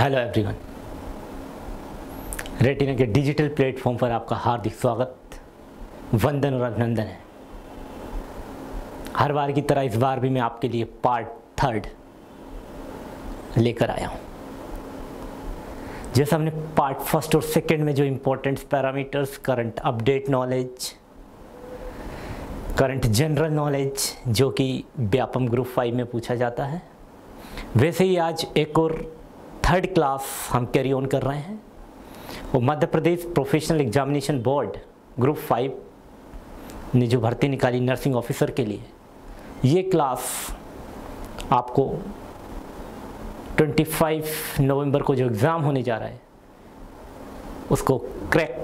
Hello everyone Retina के digital platform पर आपका हार्दिक स्वागत। वंदन और अभिनंदन है। हर बार की तरह इस बार भी मैं आपके लिए पार्ट थर्ड लेकर आया हूँ। जैसे हमने पार्ट फ़र्स्ट और सेकंड में जो important parameters current update knowledge current general knowledge जो कि व्यापम ग्रुप फाइव में पूछा जाता है, वैसे ही आज एक और थर्ड क्लास हम कैरी ऑन कर रहे हैं। वो Madhya Pradesh professional examination board group five ने जो भर्ती निकाली नर्सिंग ऑफिसर के लिए, ये क्लास आपको 25 नवंबर को जो एग्ज़ाम होने जा रहा है, उसको क्रैक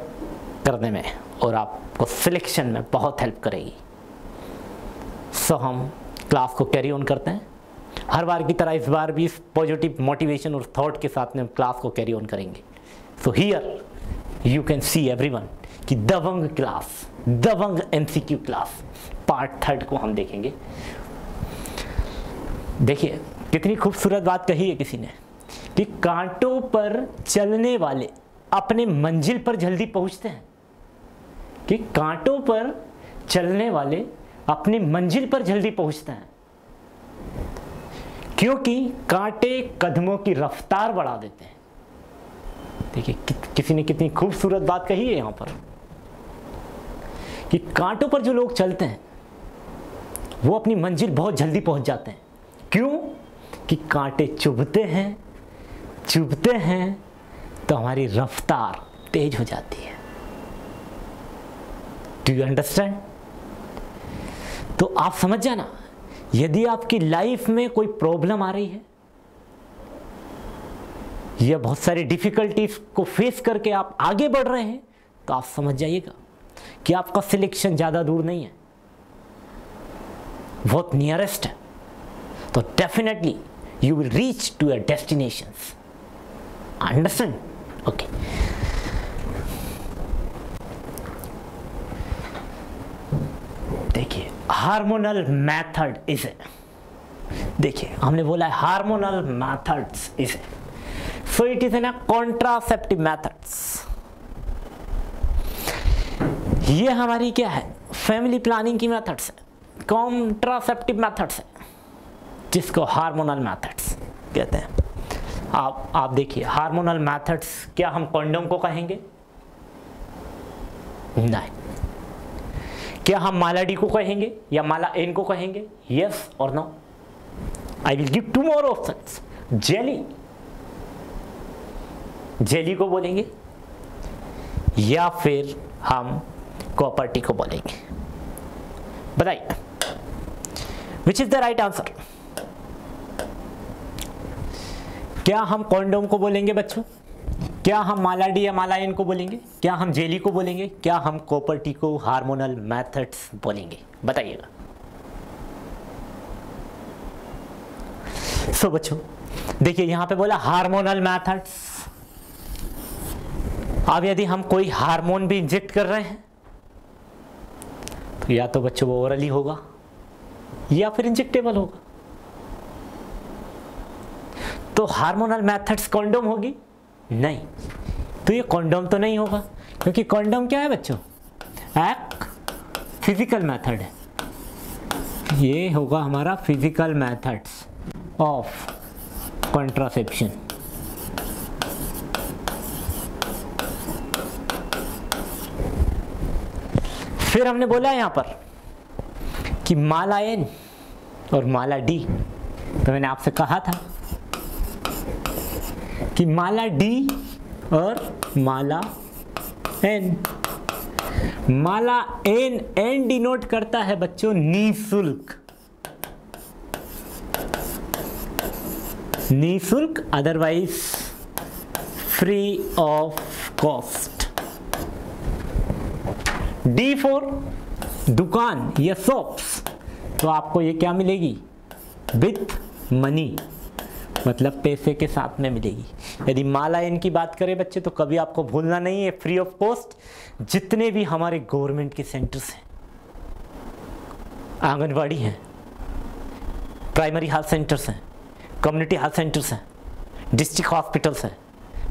करने में और आपको सिलेक्शन में बहुत हेल्प करेगी। सो हम क्लास को कैरी ऑन करते हैं। हर बार की तरह इस बार भी इस पॉजिटिव मोटिवेशन और थॉट के साथ में हम क्लास को कैरी ऑन करेंगे। So here you can see everyone कि Dabangg class Dabangg MCQ class part third को हम देखेंगे। देखिए, कितनी खूबसूरत बात कही है किसी ने कि कांटों पर चलने वाले अपने मंजिल पर जल्दी पहुँचते हैं। कि कांटों पर चलने वाले अपनी मंजिल पर जल्दी पहुँचते हैं। क्योंकि कांटे कदमों की रफ्तार बढ़ा देते हैं। देखिए कि, किसी ने कितनी खूबसूरत बात कही है यहाँ पर कि कांटों पर जो लोग चलते हैं वो अपनी मंजिल बहुत जल्दी पहुँच जाते हैं। क्यों? कि कांटे चुभते हैं चुभते हैं तो हमारी रफ्तार तेज हो जाती है। डू यू अंडरस्टैंड तो आप समझ जाना यदि आपकी लाइफ में कोई प्रॉब्लम आ रही है, या बहुत सारी डिफिकल्टीज को फेस करके आप आगे बढ़ रहे हैं तो आप समझ जाइएगा कि आपका सिलेक्शन ज़्यादा दूर नहीं है। बहुत नियरेस्ट है। तो definitely you will reach to your destination understand okay देखिए हार्मोनल मेथड इज़ देखिए, हमने बोला है hormonal methods is so it is an contraceptive methods. ये हमारी क्या है? फैमिली प्लानिंग की मेथड्स है। कॉन्ट्रासेप्टिव मेथड्स है, जिसको हार्मोनल मेथड्स कहते हैं। आप आप देखिए, हार्मोनल मेथड्स क्या हम कॉन्डोम को कहेंगे? नहीं। क्या हम माला डी को कहेंगे या माला एन को कहेंगे? यस और no I will give two more option jelly jelly को बोलेंगे या फिर हम कॉपर्टी को बोलेंगे। बताइए। Which is the right answer क्या हम कॉन्डोम को बोलेंगे बच्चों? क्या हम माला डी या माला एन को बोलेंगे? क्या हम जेली को बोलेंगे? क्या हम कॉपर्टी को हार्मोनल मेथड्स बोलेंगे? बताइएगा। सो so, बच्चों देखिए यहाँ पे बोला हार्मोनल मेथड्स। अब यदि हम कोई हार्मोन भी इंजेक्ट कर रहे हैं तो या तो बच्चों वो ओरली होगा या फिर इंजेक्टेबल होगा। तो हार्मोनल मेथड्स कॉन्डोम होगी नहीं। तो ये कॉन्डोम तो नहीं होगा, क्योंकि कॉन्डोम क्या है बच्चों? एक फ़िज़िकल मेथड है। ये होगा हमारा फ़िज़िकल मेथड्स ऑफ़ कॉन्ट्रासेप्शन फिर हमने बोला यहाँ पर कि माला एन और माला डी तो मैंने आपसे कहा था कि माला डी और Mala N Mala N N denote करता है बच्चों निशुल्क। निशुल्क otherwise free of cost D four दुकान या शॉप्स तो आपको ये क्या मिलेगी? विथ मनी मतलब पैसे के साथ में मिलेगी। यदि माला इनकी बात करें बच्चे तो कभी आपको भूलना नहीं है फ्री ऑफ़ कॉस्ट जितने भी हमारे गवर्नमेंट के सेंटर्स हैं, आंगनवाड़ी हैं प्राइमरी हेल्थ सेंटर्स हैं कम्युनिटी हेल्थ सेंटर्स हैं डिस्ट्रिक्ट हॉस्पिटल्स हैं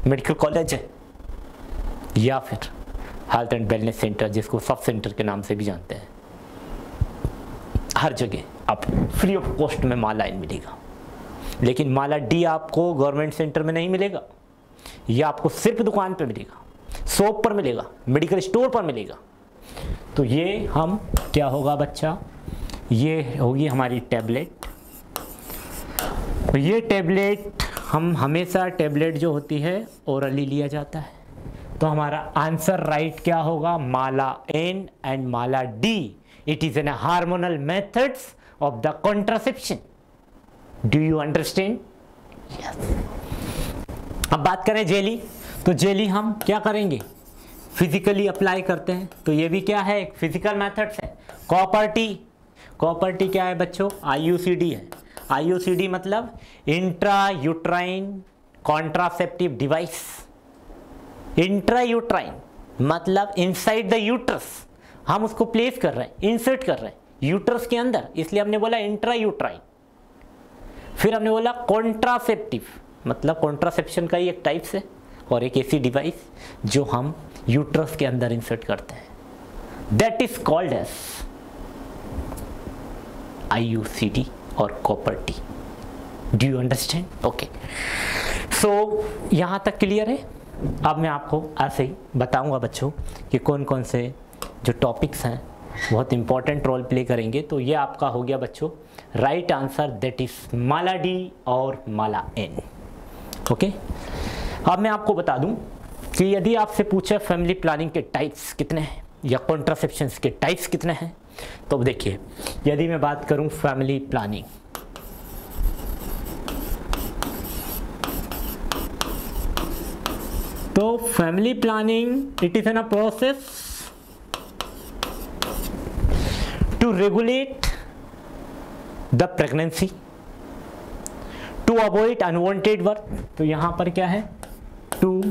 मेडिकल कॉलेज है, या फिर हेल्थ एंड वेलनेस सेंटर जिसको सब सेंटर के नाम से भी जानते हैं, हर जगह आप फ्री ऑफ़ कॉस्ट में माला इन मिलेगा। लेकिन माला डी आपको गवर्नमेंट सेंटर में नहीं मिलेगा। यह आपको सिर्फ़ दुकान पर मिलेगा, शॉप पर मिलेगा, मेडिकल स्टोर पर मिलेगा। तो ये हम, क्या होगा बच्चा? ये होगी हमारी टैबलेट। ये टैबलेट, हम हमेशा टैबलेट जो होती है ओरली लिया जाता है। तो हमारा आंसर राइट क्या होगा? Mala N and Mala D it is an hormonal methods of the contraception do you understand अब बात करें जेली। तो जेली हम क्या करेंगे? फिजिकली अप्लाई करते हैं। तो ये भी क्या है? फ़िज़िकल मेथड्स है। कॉपर्टी कॉपर्टी क्या है बच्चों? आईयूसीडी है। आईयूसीडी मतलब intra uterine contraceptive device intra uterine मतलब इनसाइड द यूट्रस हम उसको प्लेस कर रहे हैं। इंसर्ट कर रहे हैं। यूट्रस के अंदर। इसलिए हमने बोला इंट्रा यूट्राइन फिर हमने बोला कॉन्ट्रासेप्टिव मतलब कॉन्ट्रासेप्शन का ही एक टाइप्स है और एक ऐसी डिवाइस जो हम यूट्रस के अंदर इंसर्ट करते हैं। That is called S I और copper T do you understand okay so यहाँ तक क्लियर है? अब मैं आपको ऐसे ही बताऊँगा बच्चों कि कौन कौन से जो टॉपिक्स हैं, बहुत इंपॉर्टेंट रोल प्ले करेंगे। तो ये आपका हो गया बच्चों right answer that is Mala D और माला एन ओके अब मैं आपको बता दूँ कि यदि आपसे पूछे फैमिली प्लानिंग के टाइप्स कितने हैं या कॉन्ट्रासेप्शन के टाइप्स कितने हैं तो देखिए, यदि मैं बात करूँ फैमिली प्लानिंग तो family planning it is an a process to regulate the pregnancy, to avoid unwanted work तो यहाँ पर क्या है? टू,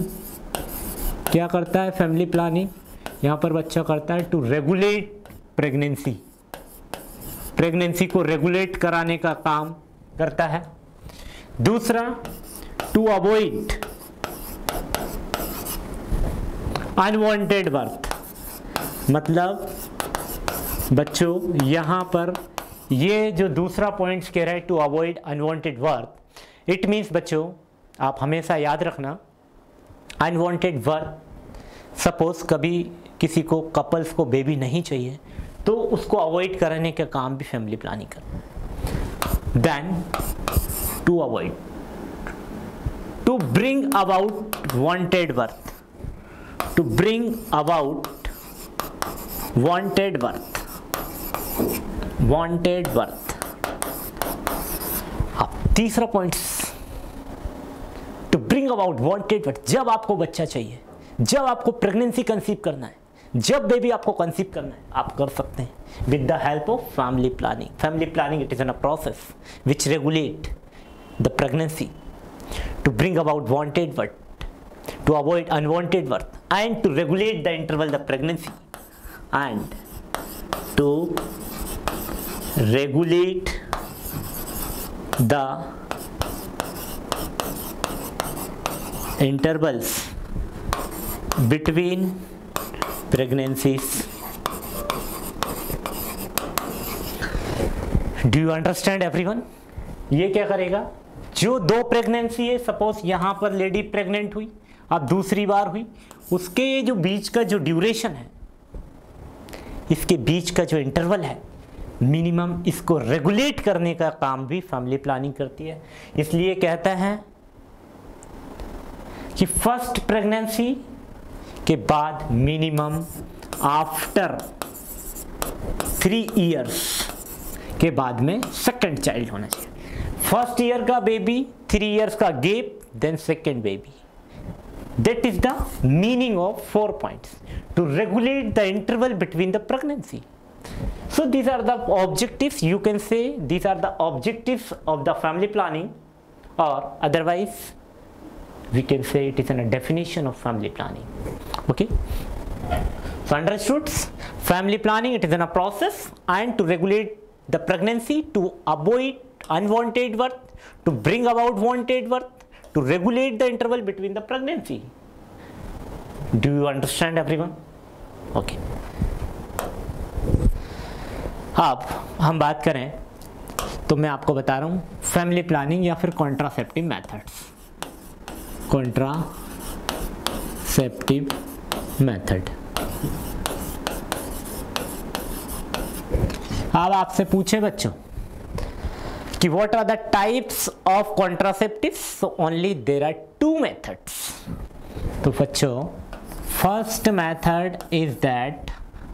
क्या करता है? फैमिली प्लानिंग, यहाँ पर बच्चा करता है टू रेगुलेट प्रेगनेंसी। प्रेगनेंसी को रेगुलेट कराने का काम करता है। दूसरा, टू अवॉइड अनवांटेड बर्थ मतलब बच्चों, यहाँ पर ये जो दूसरा पॉइंट्स कह रहा है to avoid unwanted birth it means बच्चों, आप हमेशा याद रखना अनवांटेड वर्थ सपोज़ कभी किसी को कपल्स को बेबी नहीं चाहिए तो उसको अवॉइड कराने का काम भी फैमिली प्लानिंग कर। Then to avoid to bring about wanted birth to bring about wanted birth wanted birth अब तीसरा point to bring about wanted birth जब आपको बच्चा चाहिए जब आपको प्रेगनेंसी कंसीव करना है जब बेबी आपको कंसीव करना है आप कर सकते हैं. With the help of family planning family planning it is an a process which regulate the pregnancy to bring about wanted birth, to avoid unwanted birth, and to regulate the interval of pregnancy, and to regulate the intervals between pregnancies. Do you understand everyone ये क्या करेगा? जो दो pregnancy है suppose यहाँ पर lady pregnant हुई, अब दूसरी बार हुई, उसके जो बीच का जो ड्यूरेशन है, इसके बीच का जो इंटरवल है मिनिमम इसको रेगुलेट करने का काम भी फैमिली प्लानिंग करती है। इसलिए कहते हैं कि फ़र्स्ट प्रेगनेंसी के बाद मिनिमम आफ्टर थ्री इयर्स के बाद में सेकंड चाइल्ड होना चाहिए। फ़र्स्ट ईयर का बेबी थ्री इयर्स का gap then second baby that is the meaning of four points. To regulate the interval between the pregnancy so these are the objectives you can say these are the objectives of the family planning or otherwise we can say it is in a definition of family planning okay so understood family planning it is in a process and to regulate the pregnancy to avoid unwanted birth to bring about wanted birth to regulate the interval between the pregnancy. Do you understand everyone? Okay. अब हम बात करें। तो मैं आपको बता रहा हूँ फैमिली प्लानिंग या फिर कॉन्ट्रासेप्टिव मेथड्स कॉन्ट्रासेप्टिव मेथड अब आपसे पूछे बच्चों, कि what are the types of contraceptives so only there are two methods तो बच्चों first method is that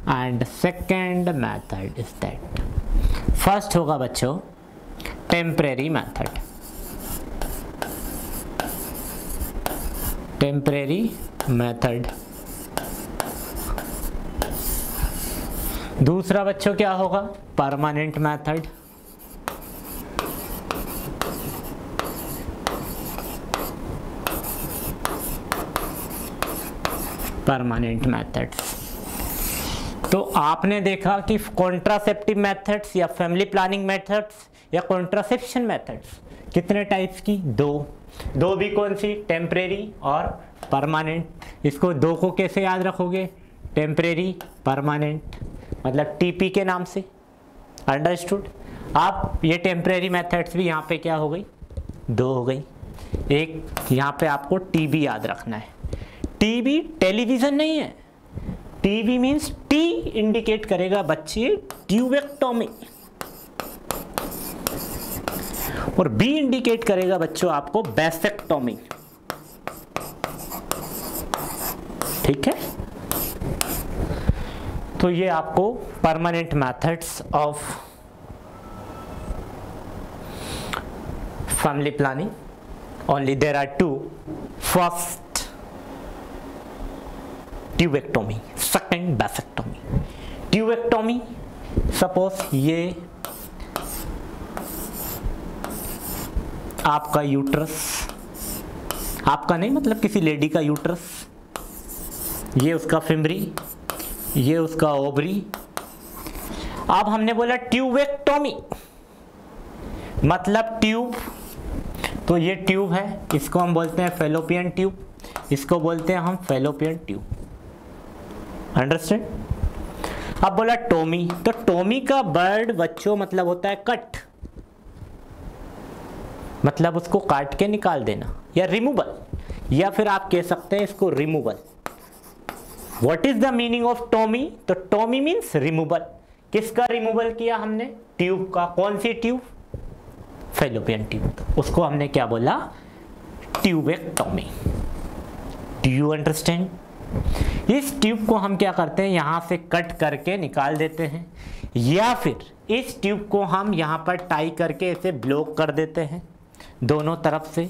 and second method is that first होगा बच्चों टेम्परेरी मैथड टेम्परेरी मैथड दूसरा बच्चों क्या होगा? परमानेंट मैथड परमानेंट मेथड्स तो आपने देखा कि कॉन्ट्रासेप्टिव मेथड्स या फैमिली प्लानिंग मेथड्स या कॉन्ट्रासेप्शन मेथड्स कितने टाइप्स की? दो। दो भी कौन सी? टेम्परेरी और परमानेंट इसको दो को कैसे याद रखोगे? टेम्परेरी परमानेंट मतलब टीपी के नाम से। अंडरस्टूड आप, ये टेम्परेरी मेथड्स भी यहाँ पे क्या हो गई? दो हो गई। एक, यहाँ पे आपको टीबी याद रखना है। टीबी टेलीविज़न नहीं है। टीबी मीन्स टी इंडिकेट करेगा बच्चे ट्यूबेक्टोमी और बी इंडिकेट करेगा बच्चों आपको बेसेक्टोमी ठीक है? तो ये आपको permanent methods of family planning only there are two first tubectomy second vasectomy tubectomy suppose ये आपका यूट्रस आपका नहीं मतलब किसी लेडी का यूट्रस ये उसका फिमरी ये उसका ओबरी अब हमने बोला ट्यूबेक्टोमी मतलब ट्यूब तो ये ट्यूब है, इसको हम बोलते हैं फेलोपियन ट्यूब, इसको बोलते हैं हम फेलोपियन ट्यूब। अंडरस्टैंड अब बोला टोमी तो टोमी का बर्ड बच्चों मतलब होता है कट. मतलब उसको काट के निकाल देना. या रिमूवल या फिर आप कह सकते हैं इसको removal what is the meaning of tomy तो टोमी मीन्स रिमूवल किसका रिमूवल किया हमने? ट्यूब का. कौन सी ट्यूब फेलोपियन ट्यूब उसको हमने क्या बोला? ट्यूबेक्टोमी डू यू अंडरस्टैंड इस ट्यूब को हम क्या करते हैं? यहाँ से कट करके निकाल देते हैं। या फिर इस ट्यूब को हम यहाँ पर टाई करके इसे ब्लॉक कर देते हैं दोनों तरफ़ से।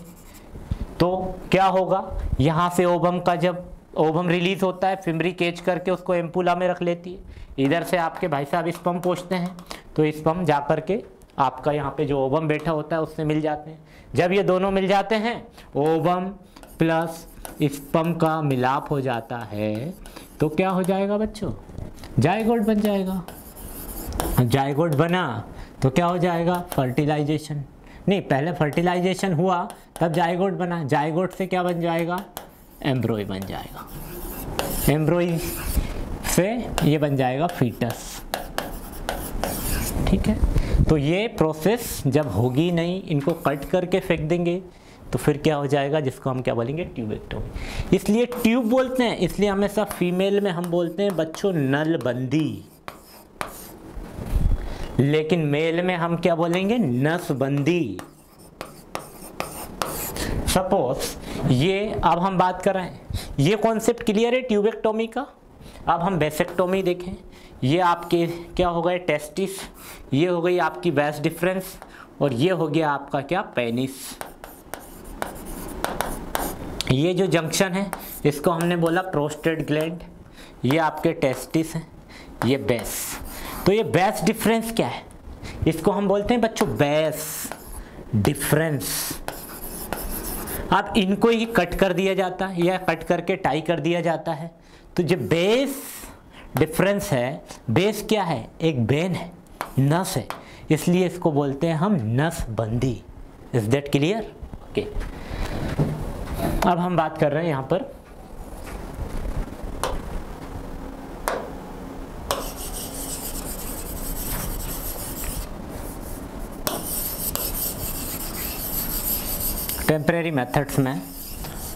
तो क्या होगा? यहाँ से ओबम का जब ओबम रिलीज़ होता है, फिमरी केच करके उसको एम्पुला में रख लेती है। इधर से आपके भाई साहब स्पम पोछते हैं तो स्पम जा कर के आपका यहाँ पे जो ओबम बैठा होता है, उससे मिल जाते हैं। जब ये दोनों मिल जाते हैं, ओवम प्लस स्पम का मिलाप हो जाता है तो क्या हो जाएगा बच्चों? जायगोड बन जाएगा। जायगोड बना तो क्या हो जाएगा? फर्टिलाइजेशन। नहीं, पहले फर्टिलाइजेशन हुआ, तब जायगोड बना। जायगोड से क्या बन जाएगा? एम्ब्रॉय बन जाएगा। एम्ब्रॉय से ये बन जाएगा फीटस। ठीक है? तो ये प्रोसेस जब होगी नहीं, इनको कट करके फेंक देंगे। तो फिर क्या हो जाएगा, जिसको हम क्या बोलेंगे ट्यूबेक्टोमी इसलिए ट्यूब बोलते हैं, इसलिए हमेशा फीमेल में हम बोलते हैं, बच्चों, नलबंदी. लेकिन मेल में हम क्या बोलेंगे, नसबंदी. सपोज़ ये अब हम बात कर रहे हैं, ये कॉन्सेप्ट क्लियर है ट्यूबेक्टोमी का? अब हम बेसेक्टोमी देखें. ये आपके क्या हो गए टेस्टिस ये हो गई आपकी वैस डिफरेंस और ये हो गया आपका क्या पेनिस ये जो जंक्शन है, इसको हमने बोला प्रोस्टेट ग्लैंड ये आपके टेस्टिस हैं, ये बेस तो ये बेस डिफरेंस क्या है? इसको हम बोलते हैं बच्चों बेस डिफरेंस अब इनको ही कट कर दिया जाता है, या कट करके टाई कर दिया जाता है। तो जो बेस डिफरेंस है बेस क्या है? एक बेन है, नस है। इसलिए इसको बोलते हैं हम नस बंदी इज़ दैट क्लियर ओके अब हम बात कर रहे हैं यहाँ पर। टेम्परेरी मेथड्स में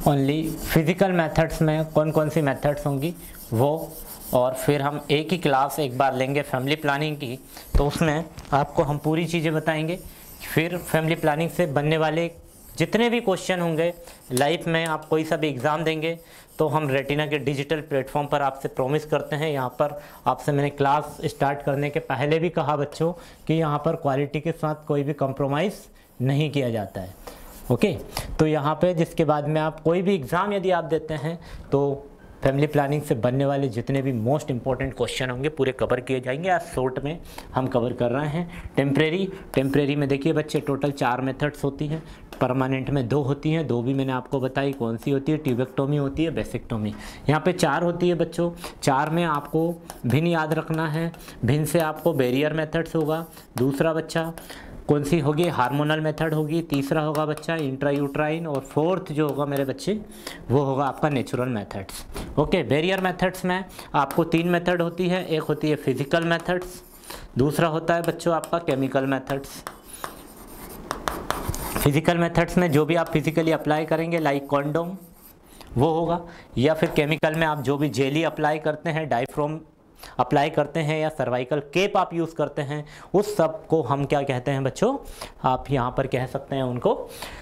ओनली फ़िज़िकल मेथड्स में कौन कौन सी मेथड्स होंगी, वो, और फिर हम एक ही क्लास एक बार लेंगे फैमिली प्लानिंग की तो उसमें आपको हम पूरी चीज़ें बताएँगे, फिर फैमिली प्लानिंग से बनने वाले जितने भी क्वेश्चन होंगे लाइफ में आप कोई सा भी एग्ज़ाम देंगे तो हम रेटिना के डिजिटल प्लेटफॉर्म पर आपसे प्रॉमिस करते हैं। यहाँ पर आपसे मैंने क्लास स्टार्ट करने के पहले भी कहा बच्चों कि यहाँ पर क्वालिटी के साथ कोई भी कॉम्प्रोमाइज़ नहीं किया जाता है। ओके तो यहाँ पे जिसके बाद में आप कोई भी एग्ज़ाम यदि आप देते हैं तो फैमिली प्लानिंग से बनने वाले जितने भी मोस्ट इंपॉर्टेंट क्वेश्चन होंगे, पूरे कवर किए जाएँगे। आज शॉर्ट में हम कवर कर रहे हैं। टेम्प्रेरी टेम्प्रेरी में देखिए बच्चे टोटल चार मेथड्स होती हैं। परमानेंट में दो होती हैं, दो भी मैंने आपको बताई, कौन सी होती है? ट्यूबेक्टोमी होती है, बेसिक्टोमी। यहाँ पे चार होती है बच्चों। चार में आपको भिन्न याद रखना है। भिन्न से आपको बैरियर मेथड्स होगा, दूसरा बच्चा कौन सी होगी? हार्मोनल मेथड होगी, तीसरा होगा बच्चा इंट्रायूट्राइन, और फोर्थ जो होगा मेरे बच्चे, वो होगा आपका natural methods. Okay, barrier methods में आपको तीन मेथड होती है, एक होती है फ़िज़िकल मेथड्स, दूसरा होता है बच्चों आपका केमिकल मेथड्स। फ़िज़िकल मेथड्स में जो भी आप फिजिकली अप्लाई करेंगे लाइक कॉन्डोम वो होगा। या फिर केमिकल में आप जो भी जेली अप्लाई करते हैं डाइफ्रोम अप्लाई करते हैं या सर्वाइकल केप आप यूज़ करते हैं, उस सबको हम क्या कहते हैं बच्चों? आप यहाँ पर कह सकते हैं उनको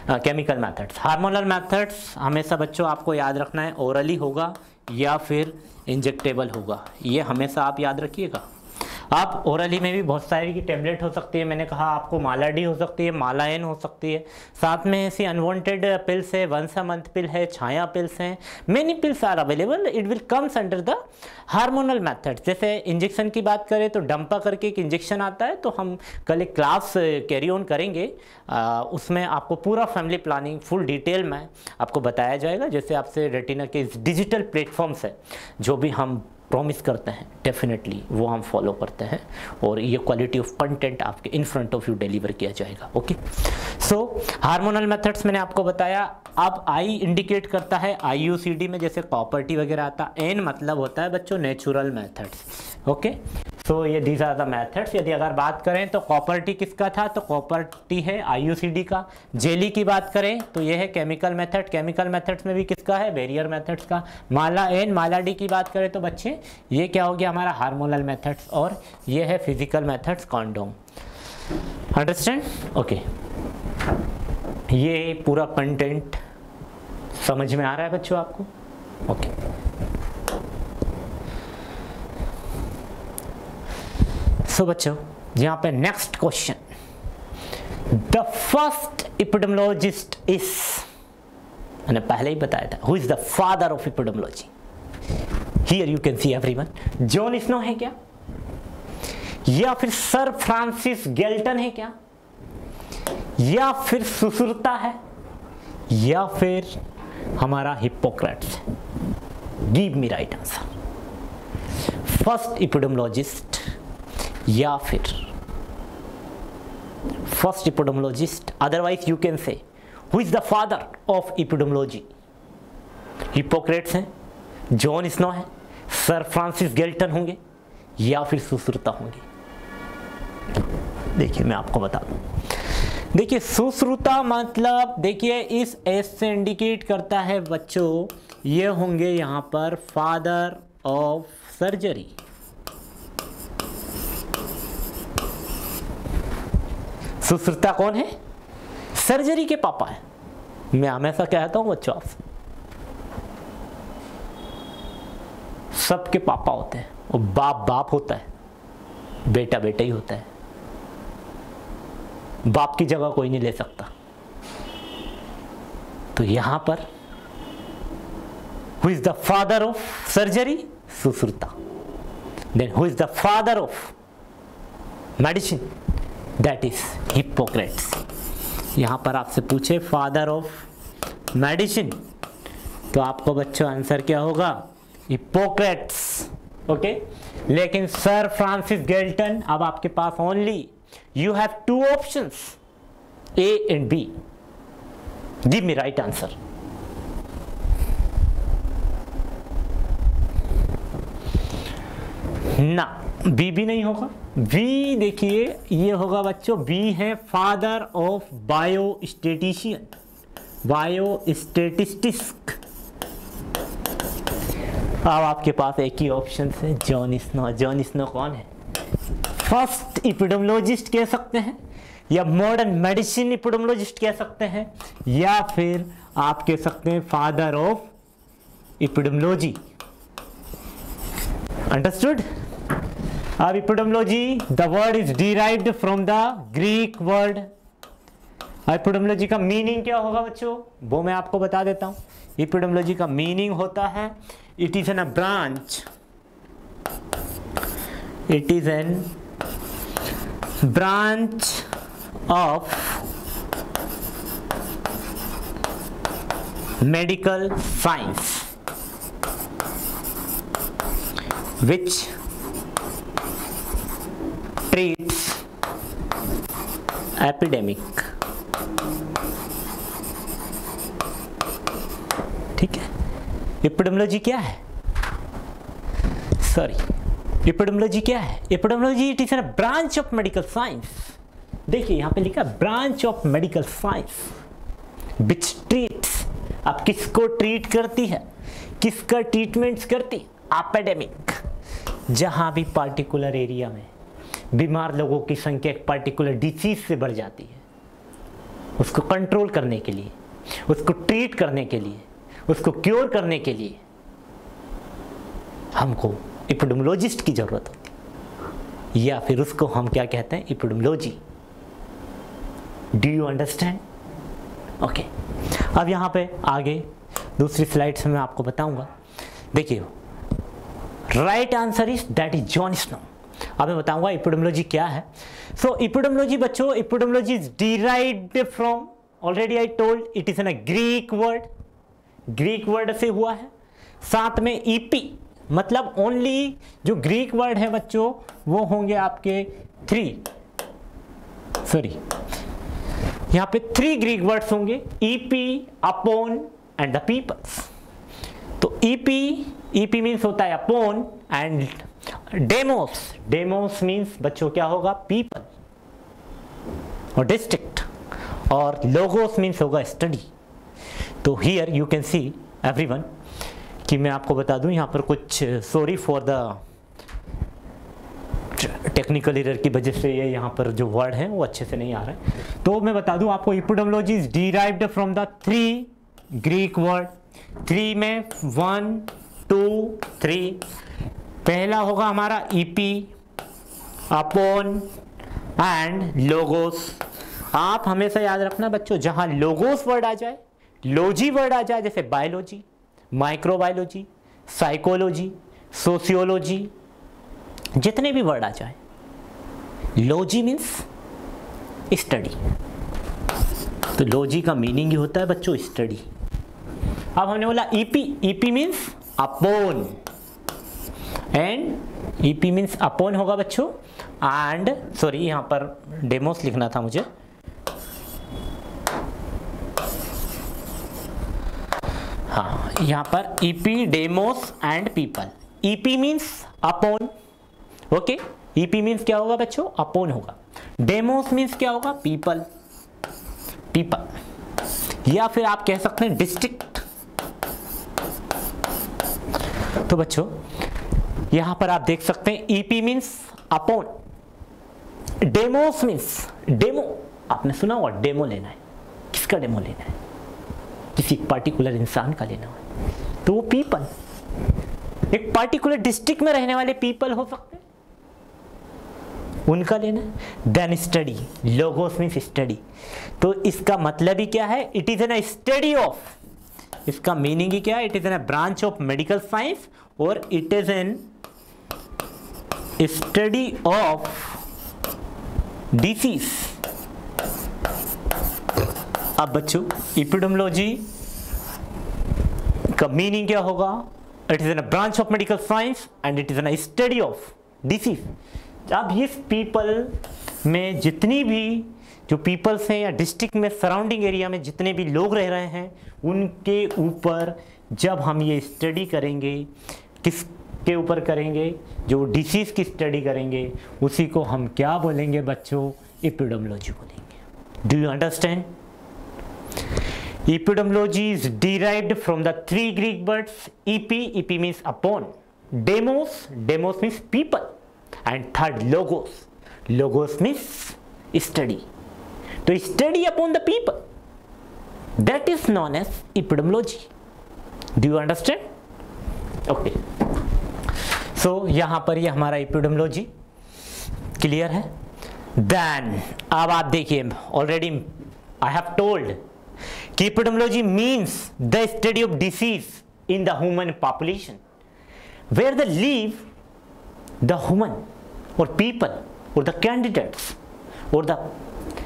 केमिकल मैथड्स हार्मोनल मैथड्स हमेशा बच्चों आपको याद रखना है ओरली होगा या फिर इंजेक्टेबल होगा। ये हमेशा आप याद रखिएगा। आप ओरली में भी बहुत सारी की टेबलेट हो सकती है मैंने कहा आपको माला डी हो सकती है माला एन हो सकती है। साथ में ऐसी अनवांटेड पिल्स है वंस अ मंथ पिल है छाया पिल्स हैं many pills are available it will comes under the hormonal method जैसे इंजेक्शन की बात करें तो डंपा करके एक इंजेक्शन आता है तो हम कल एक क्लास कैरी ऑन करेंगे। आ, उसमें आपको पूरा फैमिली प्लानिंग फुल डिटेल में आपको बताया जाएगा। जैसे आपसे रेटिना के डिजिटल प्लेटफॉर्म्स है जो भी हम प्रॉमिस करते हैं डेफिनेटली वो हम फॉलो करते हैं और ये क्वालिटी ऑफ़ कंटेंट आपके in front of you deliver किया जाएगा ओके सो हार्मोनल मेथड्स मैंने आपको बताया, अब आई इंडिकेट करता है आई में, जैसे प्रॉपर्टी वगैरह आता एन मतलब होता है बच्चों नेचुरल मैथड्स ओके सो ये दीज आर द मैथड्स यदि अगर बात करें तो कॉपर्टी किसका था? तो कॉपर्टी है आईयूसीडी का। जेली की बात करें तो ये है केमिकल मेथड केमिकल मेथड्स में भी किसका है? बैरियर मेथड्स का। माला एन माला डी की बात करें तो बच्चे ये क्या हो गया हमारा हार्मोनल मेथड्स और ये है physical methods condom understand okay ये पूरा कंटेंट समझ में आ रहा है बच्चों आपको? Okay okay. सो बच्चों, यहाँ पे next question the first epidemiologist is मैंने पहले ही बताया था who is the father of epidemiology here you can see everyone John Snow है क्या या फिर सर फ्रांसिस गेल्टन है क्या या फिर सुसुरता है या फिर हमारा Hippocrates give me right answer first epidemiologist या फिर first epidemiologist otherwise you can say who is the father of epidemiology Hippocrates हैं जॉन स्नो है, सर फ्रांसिस गेल्टन होंगे, या फिर सुश्रुता होंगे। देखिए, मैं आपको बता दूँ। देखिए, सुश्रुता मतलब देखिए, इस एस से इंडिकेट करता है बच्चों, ये होंगे यहाँ पर फादर ऑफ़ सर्जरी सुश्रुता कौन है? सर्जरी के पापा है। मैं हमेशा कहता हूँ, बच्चों, आप सबके पापा होते हैं, और बाप बाप होता है बेटा बेटा ही होता है। बाप की जगह कोई नहीं ले सकता। तो यहाँ पर who is the father of surgery Sushruta. Then who is the father of medicine that is Hippocrates यहाँ पर आपसे पूछे फादर ऑफ़ मेडिसिन तो आपको बच्चों आंसर क्या होगा? हिपोक्रेट्स ओके लेकिन सर फ्रांसिस गेल्टन, अब आपके पास only you have two option A and B give me right answer ना बी भी नहीं होगा। बी देखिए, ये होगा बच्चों बी है father of bio statistician bio statistics अब आपके पास एक ही ऑप्शन है जॉन स्नो जॉन स्नो कौन है? फ़र्स्ट इपिडोमोलॉजिस्ट कह सकते हैं, या मॉडर्न मेडिसिन इपिडोमोलॉजिस्ट कह सकते हैं, या फिर आप कह सकते हैं फादर ऑफ़ इपिडोमोलॉजी अंडरस्टूड अब epidemiology the word is derived from the Greek word epidemiology का मीनिंग क्या होगा बच्चों? वो मैं आपको बता देता हूँ। इपिडोमोलॉजी का मीनिंग होता है it is an a branch. It is an branch of medical science which treats epidemic epidemiology क्या है? सॉरी एपिडेमोलॉजी क्या है? Epidemiology it is a branch of medical science देखिए, यहाँ पे लिखा branch of medical science which treats आप किसको ट्रीट करती है? किसका ट्रीटमेंट्स करती एपेडेमिक जहाँ भी पार्टिकुलर एरिया में बीमार लोगों की संख्या एक पार्टिकुलर डिसीज से बढ़ जाती है, उसको कंट्रोल करने के लिए, उसको ट्रीट करने के लिए उसको क्योर करने के लिए हमको इपिडोमोलॉजिस्ट की ज़रूरत होती या फिर उसको हम क्या कहते हैं? Epidemiology do you understand okay अब यहाँ पे आगे दूसरी स्लाइड मैं आपको बताऊँगा। देखिए right answer is that is John Snow अब मैं बताऊँगा इपिडोमोलॉजी क्या है। सो इपिडोमोलॉजी बच्चों epidemiology is derived from already I told it is an a Greek word Greek word से हुआ है। साथ में ईपी मतलब ओनली जो ग्रीक वर्ड है बच्चों, वो होंगे आपके थ्री सॉरी यहाँ पे थ्री ग्रीक वर्ड्स होंगे epi upon and the peoples तो ईपी ईपी मीन्स होता है upon and demos demos means बच्चों क्या होगा? पीपल और डिस्ट्रिक्ट और लोगोस मीन्स होगा स्टडी तो here you can see everyone कि मैं आपको बता दूँ, यहाँ पर कुछ sorry for the technical error की वजह से ये यहाँ पर जो वर्ड है, वो अच्छे से नहीं आ रहा है। तो मैं बता दूँ, आपको epidemiology is derived from the three Greek word three में वन टू थ्री पहला होगा हमारा ईपी अपोन एंड लोगोस आप हमेशा याद रखना बच्चों, जहाँ लोगोस वर्ड आ जाए लॉजी वर्ड आ जाए, जैसे बायोलॉजी माइक्रोबायोलॉजी साइकोलॉजी सोशियोलॉजी जितने भी वर्ड आ जाए। लॉजी मीन्स स्टडी तो लॉजी का मीनिंग ही होता है बच्चों स्टडी अब हमने बोला epi epi means upon and epi means upon होगा बच्चों। एंड सॉरी यहाँ पर डेमोस लिखना था मुझे। हाँ यहाँ पर epi demos and people epi means upon okay epi means क्या होगा बच्चों? अपोन होगा. डेमोस मीन्स क्या होगा? पीपल पीपल या फिर आप कह सकते हैं डिस्ट्रिक्ट तो बच्चों, यहाँ पर आप देख सकते हैं epi means upon demos means demo आपने सुना हुआ डेमो लेना है. किसका डेमो लेना है? किसी पार्टिकुलर इंसान का लेना हो। तो वो पीपल एक पार्टिकुलर डिस्ट्रिक्ट में रहने वाले पीपल हो सकते उनका लेना then study logos means study तो इसका मतलब ही क्या है? It is an study of इसका मीनिंग ही क्या है? It is an a branch of medical science और it is an study of disease अब बच्चों इपिडोमोलॉजी का मीनिंग क्या होगा it is an branch of medical science and it is an study of disease अब इस पीपल में जितनी भी जो पीपल्स हैं या डिस्ट्रिक्ट में सराउंडिंग एरिया में जितने भी लोग रह रहे हैं, उनके ऊपर जब हम ये स्टडी करेंगे किस के ऊपर करेंगे? जो डिसीज की स्टडी करेंगे, उसी को हम क्या बोलेंगे बच्चों? इपिडोमोलॉजी बोलेंगे। Do you understand Epidemiology is derived from the three Greek words EP, EP means upon, demos, demos means people, and third logos, logos means study. To study upon the people, that is known as epidemiology. Do you understand? Okay. So यहाँ पर ये हमारा epidemiology clear है then अब आप देखिए already I have told कि epidemiology means the study of disease in the human population where the live the human और पीपल और द कैंडिडेट्स और द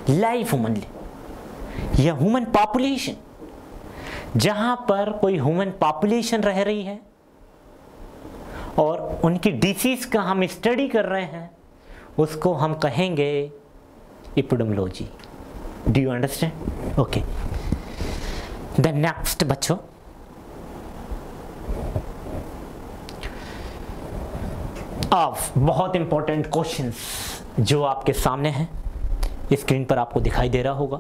लाइफ ह्यूमनली या ह्यूमन पॉपुलेशन जहाँ पर कोई ह्यूमन पॉपुलेशन रह रही है और उनकी डिसीज का हम स्टडी कर रहे हैं, उसको हम कहेंगे epidemiology do you understand okay the next बच्चों। अब बहुत इंपॉर्टेंट क्वेश्चंस जो आपके सामने हैं स्क्रीन पर आपको दिखाई दे रहा होगा।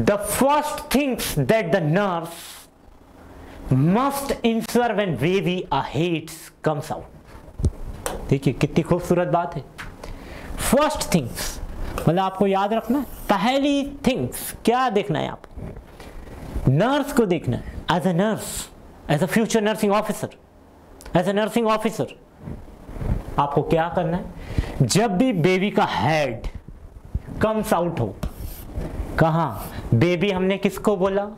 The first things that the nurse must ensure when baby heads comes out देखिए, कितनी खूबसूरत बात है। फ़र्स्ट थिंग्स मतलब आपको याद रखना पहली थिंग्स क्या देखना है आप? नर्स को देखना है as a nurse as a future nursing officer as a nursing officer आपको क्या करना है? जब भी बेबी का हेड कम्स आउट हो, कहा? बेबी हमने किसको बोला?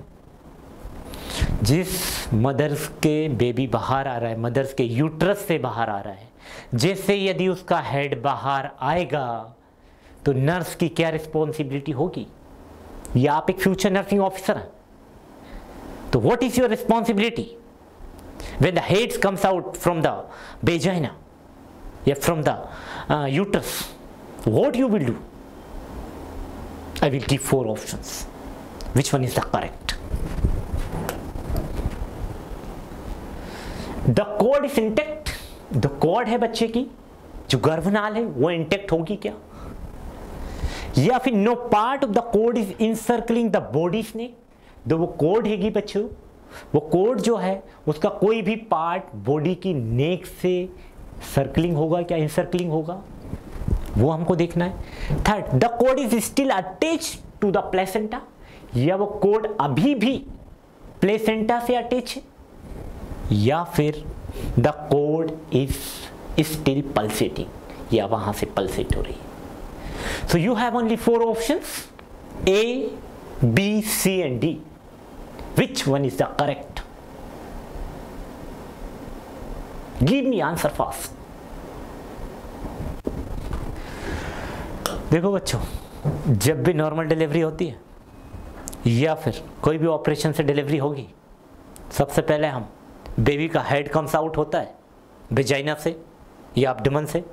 जिस मदर्स के बेबी बाहर आ रहा है मदर्स के यूट्रस से बाहर आ रहा है, जैसे यदि उसका हेड बाहर आएगा तो नर्स की क्या रिस्पॉन्सिबिलिटी होगी? या आप एक फ्यूचर नर्सिंग ऑफिसर हैं। तो what is your responsibility when the heads comes out from the vagina या from the uterus what you will do I will give four option which one is the correct the cord is intact the cord है बच्चे की। जो गर्भनाल है, वो intact होगी क्या? या फिर no part of the cord is encircling the body snake जो वो कोड हैगी बच्चों। वो कोड जो है, उसका कोई भी पार्ट बॉडी की नेक से सर्कलिंग होगा क्या? इनसर्कलिंग होगा। वो हमको देखना है। Third the cord is still attach to the placenta या वो कोड अभी भी प्लेसेंटा से अटैच है। या फिर the cord is still pulsating या वहाँ से पल्सेट हो रही है। So you have only four options A B C and D Which one is the correct? Give me answer fast. देखो बच्चों, जब भी नॉर्मल डिलीवरी होती है, या फिर कोई भी ऑपरेशन से डिलीवरी होगी, सबसे पहले हम बेबी का हेड कम्स आउट होता है बेजाइना से या अपडमन से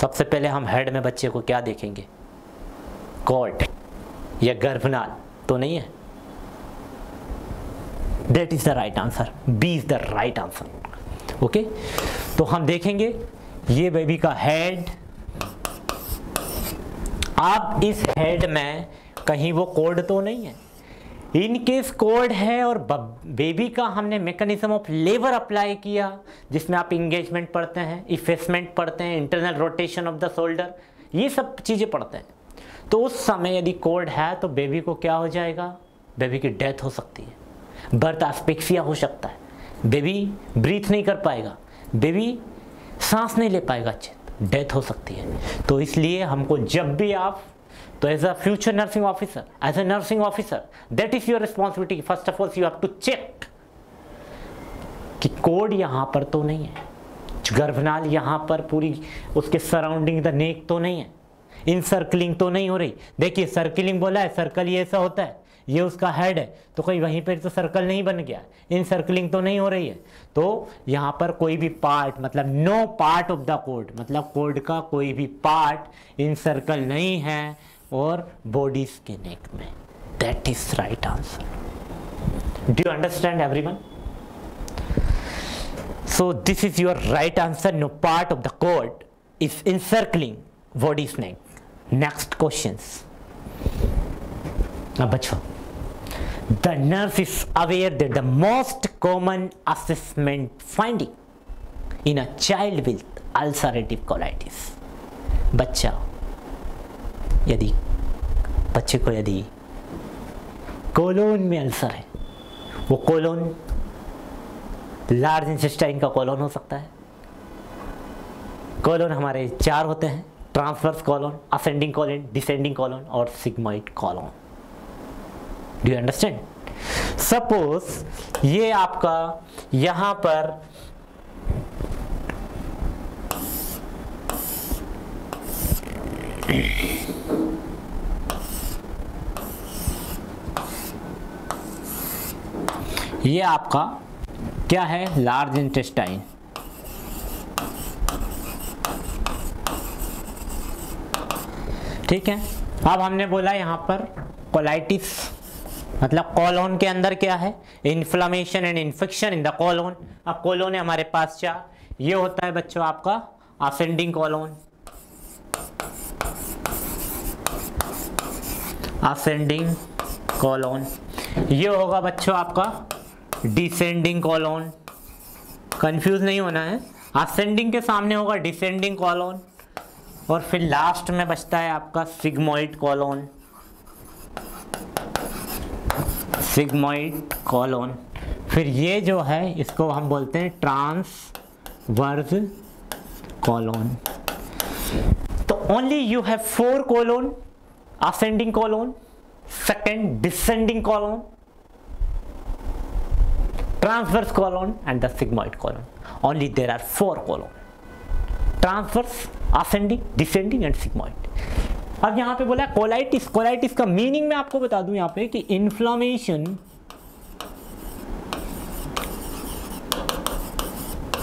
सबसे पहले हम हेड में बच्चे को क्या देखेंगे? कॉर्ड या गर्भनाल तो नहीं है? That is the right answer B is the right answer okay तो हम देखेंगे ये बेबी का हेड आप इस हेड में कहीं वो कोड तो नहीं है? इन केस कोड है और बेबी का हमने मैकेनिज्म ऑफ़ लेबर अप्लाई किया, जिसमें आप इंगेजमेंट पढ़ते हैं इफेसमेंट पढ़ते हैं internal rotation of the shoulder ये सब चीज़ें पढ़ते हैं। तो उस समय यदि कोड है तो बेबी को क्या हो जाएगा? बेबी की डेथ हो सकती है। बर्थ आस्पेक्सिया हो सकता है। बेबी ब्रीथ नहीं कर पाएगा। बेबी सांस नहीं ले पाएगा अच्छे डेथ हो सकती है। तो इसलिए हमको जब भी आप तो as a future nursing officer as a nursing officer that is your responsibility first of all you have to check कि कोड यहाँ पर तो नहीं है। गर्भनाल यहाँ पर पूरी उसके सराउंडिंग द नेक तो नहीं है। इन सर्कलिंग तो नहीं हो रही। देखिए सर्कलिंग बोला है सर्कल ये ऐसा होता है। ये उसका हेड है। तो कोई वहीं पर तो सर्कल नहीं बन गया। इन सर्कलिंग तो नहीं हो रही है। तो यहाँ पर कोई भी पार्ट मतलब no part of the cord मतलब कोड का कोई भी पार्ट इन सर्कल नहीं है। और बॉडी के नेक में that is right answer do you understand everyone So this is your right answer. No part of the code is encircling body snake. Next questions. अब बच्चों the nurse is aware that the most common assessment finding in a child with ulcerative colitis बच्चा यदि, बच्चे को यदि colon में ulcer है, वो कोलोन, लार्ज इंटेस्टाइन का कोलोन हो सकता है। कोलोन हमारे चार होते हैं, transverse colon, ascending colon, descending colon और sigmoid colon. Do you understand suppose ये आपका यहाँ पर ये आपका क्या है? लार्ज इंटेस्टाइन ठीक है? अब हमने बोला यहाँ पर कोलाइटिस मतलब कॉलोन के अंदर क्या है? Inflammation and infection in the colon अब कॉलोन है हमारे पास क्या? ये होता है बच्चों आपका असेंडिंग कॉलोन असेंडिंग कॉलोन ये होगा बच्चों आपका डिसेंडिंग कॉलोन कंफ्यूज नहीं होना है। असेंडिंग के सामने होगा डिसेंडिंग कॉलोन और फिर लास्ट में बचता है आपका सिग्मोइड कॉलोन सिग्मोइड कॉलोन फिर ये जो है, इसको हम बोलते हैं ट्रांसवर्स कॉलोन तो only you have four colon ascending colon second descending colon transverse colon and the sigmoid colon only there are four colon transverse ascending descending and sigmoid अब यहाँ पे बोला कोलाइटिस कोलाइटिस का मीनिंग मैं आपको बता दूँ यहाँ पे कि inflammation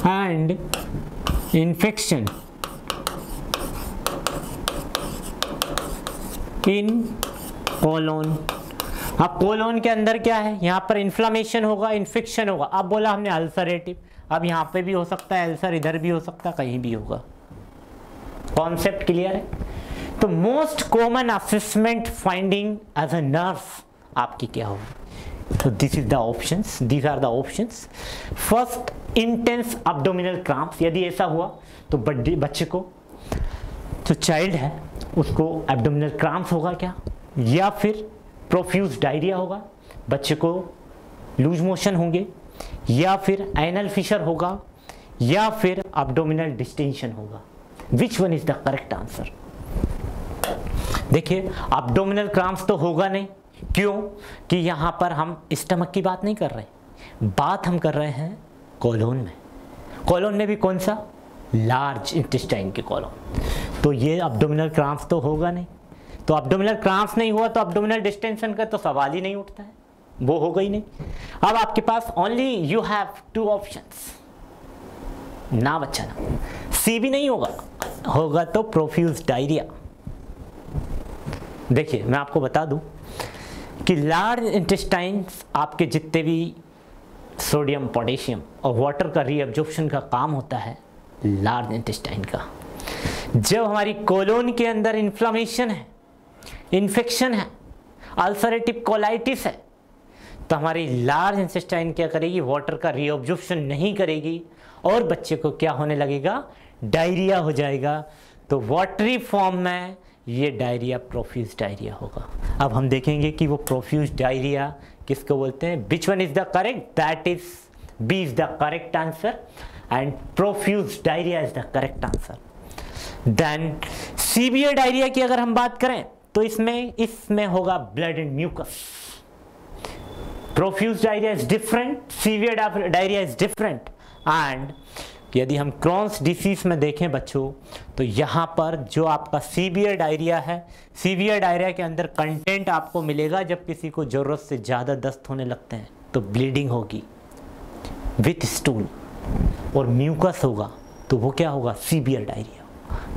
and infection in colon अब कोलोन के अंदर क्या है? यहाँ पर इन्फ्लामेशन होगा इन्फेक्शन होगा। अब बोला हमने अल्सरेटिव अब यहाँ पे भी हो सकता है अल्सर इधर भी हो सकता है, कहीं भी होगा। कॉन्सेप्ट क्लियर है? तो most common assessment finding as a nurse आपकी क्या होगी? तो this is the option these are the option first intense abdominal cramps यदि ऐसा हुआ तो बड्डे, बच्चे को जो चाइल्ड है, उसको एब्डोमिनल क्राम्प होगा क्या? या फिर प्रोफ्यूज डायरिया होगा, बच्चे को लूज मोशन होंगे, या फिर एनल फिशर होगा, या फिर अब्डोमिनल डिस्टेंशन होगा। Which one is the correct answer देखिए अब्डोमिनल क्राम्स तो होगा नहीं। क्यों? कि यहाँ पर हम स्टमक की बात नहीं कर रहे बात हम कर रहे हैं कॉलोन में। कॉलोन में भी कौन सा? लार्ज इंटेस्टाइन के कॉलोन तो ये अब्डोमिनल क्राम्स तो होगा नहीं। तो अब्डोमिनल क्राम्स नहीं हुआ तो अब्डोमिनल डिस्टेंशन का तो सवाल ही नहीं उठता है। वो ही नहीं। अब आपके पास only you have two option ना बच्चा ना। सी भी नहीं होगा। होगा तो प्रोफ्यूज डायरिया देखिए, मैं आपको बता दूँ कि लार्ज इंटेस्टाइन आपके जितने भी सोडियम पोटेशियम और वाटर का रीअब्जॉर्प्शन का काम होता है लार्ज इंटेस्टाइन का। जब हमारी कोलोन के अंदर इन्फ्लामेशन है इन्फेक्शन है, अल्सरेटिव कोलाइटिस है तो हमारी लार्ज इंसेस्टाइन क्या करेगी? वाटर का रीअब्जॉर्प्शन नहीं करेगी, और बच्चे को क्या होने लगेगा? डायरिया हो जाएगा। तो वाटरी फॉर्म में ये डायरिया, प्रोफ्यूज डायरिया होगा। अब हम देखेंगे कि वो प्रोफ्यूज डायरिया किसको बोलते हैं? Which one is the correct that is B is the correct answer and profuse diarrhoea is the correct answer then severe diarrhoea की अगर हम बात करें तो इसमें इसमें होगा blood and mucus profuse diarrhoea is different severe diarrhoea is different and यदि हम क्रॉन्स डिसीज में देखें बच्चों तो यहाँ पर जो आपका सीवियर डायरिया है सीवियर डायरिया के अंदर कंटेंट आपको मिलेगा जब किसी को ज़रूरत से ज़्यादा दस्त होने लगते हैं तो ब्लीडिंग होगी. विथ स्टूल और म्यूकस होगा तो वो क्या होगा? सीवियर डायरिया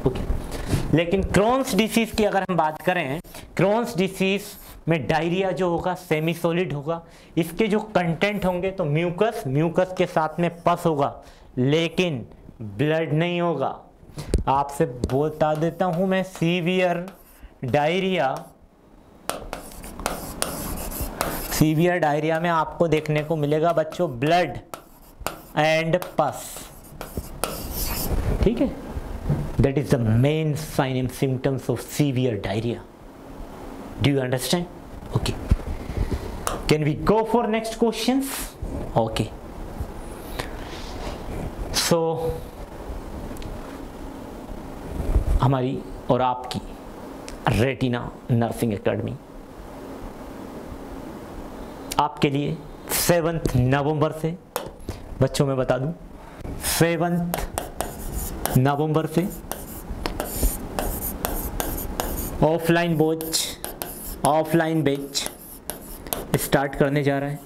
ओके लेकिन क्रोन्स डिसीज की अगर हम बात करें क्रोन्स डिसीज में डायरिया जो होगा सेमी सॉलिड होगा, इसके जो कंटेंट होंगे तो म्यूकस म्यूकस के साथ में पस होगा, लेकिन ब्लड नहीं होगा। आपसे बता देता हूँ मैं सीवियर डायरिया सीवियर डायरिया में आपको देखने को मिलेगा बच्चों ब्लड एंड पस ठीक है? That is the main sign and symptoms of severe diarrhoea do you understand okay can we go for next question okay so हमारी और आपकी रेटिना नर्सिंग एकेडमी आपके लिए सेवन्थ नवंबर से, बच्चों में बता दूँ सेवन्थ नवंबर से offline batch offline batch start करने जा रहा है।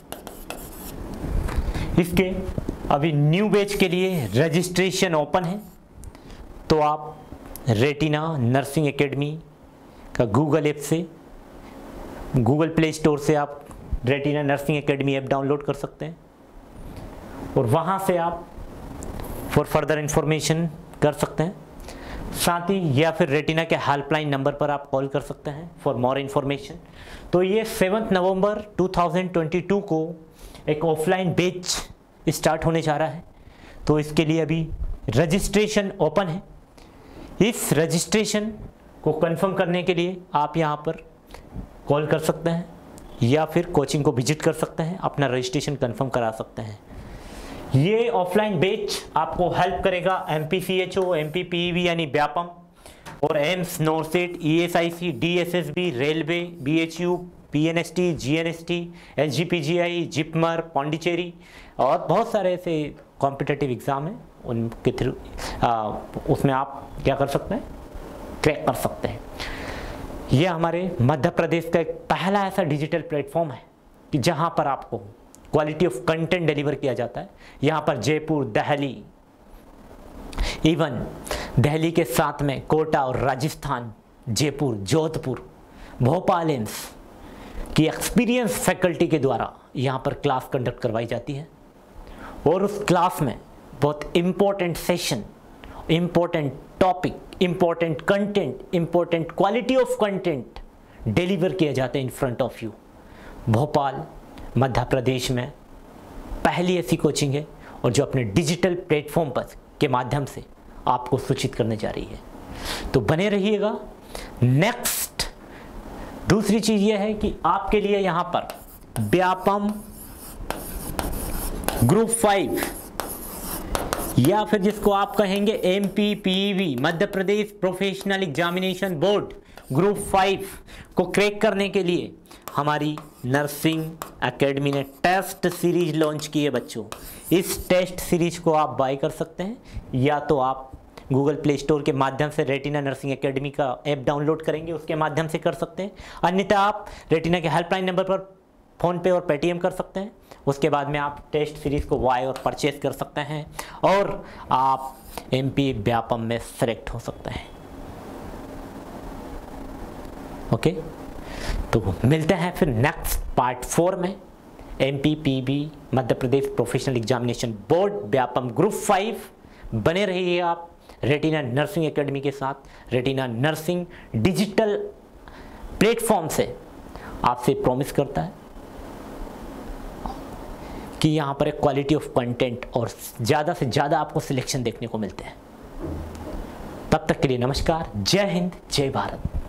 इसके अभी न्यू बेच के लिए रजिस्ट्रेशन ओपन है तो आप रेटिना नर्सिंग एकेडमी का गूगल ऐप से, गूगल प्ले स्टोर से आप Retina Nursing Academy app download कर सकते हैं। और वहाँ से आप फॉर फर्दर इंफॉर्मेशन कर सकते हैं। साथ ही या फिर रेटिना के हेल्पलाइन नंबर पर आप कॉल कर सकते हैं फॉर मोर इन्फॉर्मेशन तो ये सेवन्थ नवंबर 2022 को एक ऑफलाइन बेच स्टार्ट होने जा रहा है। तो इसके लिए अभी रजिस्ट्रेशन ओपन है। इस रजिस्ट्रेशन को कंफर्म करने के लिए आप यहाँ पर कॉल कर सकते हैं या फिर कोचिंग को विज़िट कर सकते हैं, अपना रजिस्ट्रेशन कंफर्म करा सकते हैं। ये ऑफलाइन बेच आपको हेल्प करेगा M P C H O M P P we यानी व्यापम और AIIMS NORCET E S I C D S S B railway B H U P N S T G N S T S G P G आई जिपमर पौंडीचेरी और बहुत सारे ऐसे competitive exam हैं। उनके through उसमें आप क्या कर सकते हैं? क्रैक कर सकते हैं। ये हमारे मध्य प्रदेश का एक पहला ऐसा डिजिटल प्लेटफॉर्म है कि जहाँ पर आपको क्वालिटी ऑफ़ कंटेंट डिलीवर किया जाता है। यहाँ पर जयपुर, दहली इवन दहली के साथ में कोटा और राजस्थान, जयपुर, जोधपुर, भोपाल एम्स की एक्सपीरियंस फैकल्टी के द्वारा यहाँ पर क्लास कंडक्ट करवाई जाती है। और उस क्लास में बहुत important session important topic important content important quality of content deliver किए जाते हैं in front of you Bhopal Madhya Pradesh में पहली ऐसी कोचिंग है और जो अपने डिजिटल प्लेटफॉर्म पर के माध्यम से आपको सूचित करने जा रही है। तो बने रहिएगा। नेक्स्ट दूसरी चीज़ यह है कि आपके लिए यहाँ पर व्यापम ग्रुप फाइव या फिर जिसको आप कहेंगे M P P V Madhya Pradesh professional examination board group five को क्रैक करने के लिए हमारी नर्सिंग एकेडमी ने टेस्ट सीरीज़ लॉन्च की है बच्चों। इस टेस्ट सीरीज़ को आप बाय कर सकते हैं, या तो आप गूगल प्ले स्टोर के माध्यम से रेटिना नर्सिंग एकेडमी का ऐप डाउनलोड करेंगे, उसके माध्यम से कर सकते हैं। अन्यथा आप रेटिना के हेल्पलाइन नंबर पर फ़ोन पे और पेटीएम कर सकते हैं। उसके बाद में आप टेस्ट सीरीज़ को वाई और परचेज कर सकते हैं, और आप एम पी व्यापम में सेलेक्ट हो सकते हैं। ओके? तो मिलते हैं फिर नेक्स्ट पार्ट फोर में। M P P B Madhya Pradesh professional examination board Vyapam group five बने रहिए आप रेटिना नर्सिंग एकेडमी के साथ। रेटिना नर्सिंग डिजिटल प्लेटफॉर्म से आपसे प्रॉमिस करता है कि यहाँ पर एक क्वालिटी ऑफ़ कंटेंट और ज़्यादा से ज़्यादा आपको सिलेक्शन देखने को मिलते हैं। तब तक के लिए नमस्कार। जय हिंद, जय भारत।